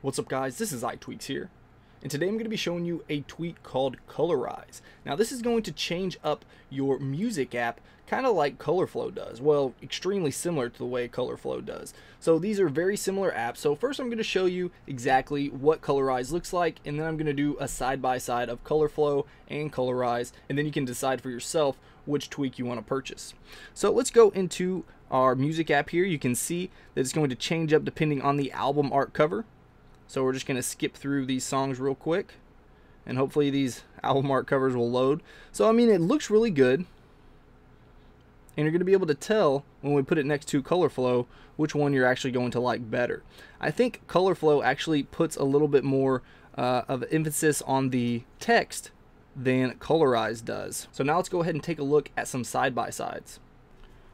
What's up guys, this is iTweaks here, and today I'm going to be showing you a tweak called Colorize. Now this is going to change up your music app kind of like Colorflow does, well extremely similar to the way Colorflow does. So these are very similar apps, so first I'm going to show you exactly what Colorize looks like, and then I'm going to do a side-by-side -side of Colorflow and Colorize, and then you can decide for yourself which tweak you want to purchase. So let's go into our music app here. You can see that it's going to change up depending on the album art cover. So we're just going to skip through these songs real quick. And hopefully these album art covers will load. So, I mean, it looks really good. And you're going to be able to tell when we put it next to Colorflow which one you're actually going to like better. I think Colorflow actually puts a little bit more uh, of emphasis on the text than Colorize does. So now let's go ahead and take a look at some side-by-sides.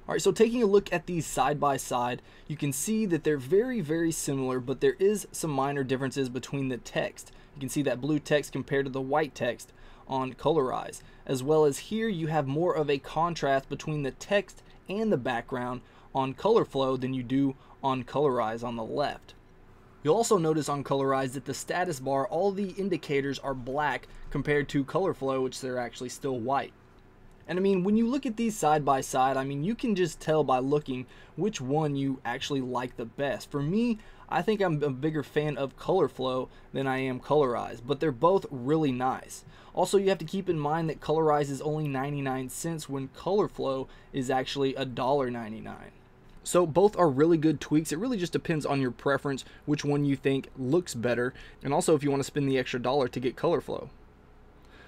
Alright, so taking a look at these side by side, you can see that they're very, very similar, but there is some minor differences between the text. You can see that blue text compared to the white text on Colorize, as well as here you have more of a contrast between the text and the background on Colorflow than you do on Colorize on the left. You'll also notice on Colorize that the status bar, all the indicators are black compared to Colorflow, which they're actually still white. And I mean, when you look at these side by side, I mean, you can just tell by looking which one you actually like the best. For me, I think I'm a bigger fan of Colorflow than I am Colorize, but they're both really nice. Also, you have to keep in mind that Colorize is only 99 cents when Colorflow is actually $1.99. So both are really good tweaks. It really just depends on your preference, which one you think looks better, and also if you want to spend the extra dollar to get Colorflow.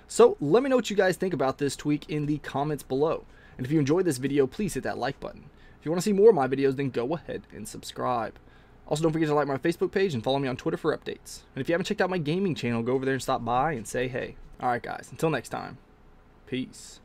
So let me know what you guys think about this tweak in the comments below. And if you enjoyed this video, please hit that like button. If you want to see more of my videos, then go ahead and subscribe. Also, don't forget to like my Facebook page and follow me on Twitter for updates. And if you haven't checked out my gaming channel, go over there and stop by and say hey. Alright guys, until next time, peace.